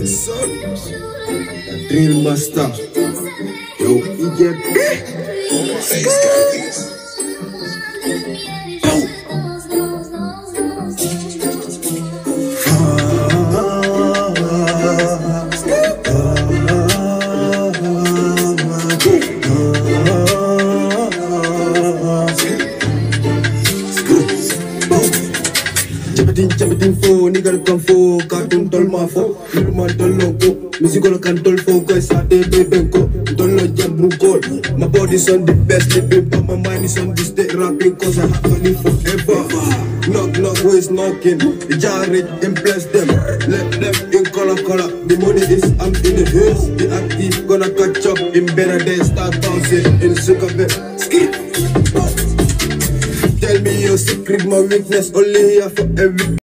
son. Drill master. Yo, Egypt. Face got this. Chapatin, chapatin fo, nigga kan fo, cartoon tol ma fo, little man tol loco, musical can tol fo, guys de benko, tol no jam brukol. My body's on the best living, but my mind is on this day rapping, cause I have live forever. Knock, knock, who is knocking? The jar rich, impress them, let them in color, color. The money is, I'm in the hills, the active gonna catch up in better days, start bouncing in Sukabe. Skip. Your secret, my weakness, only here for every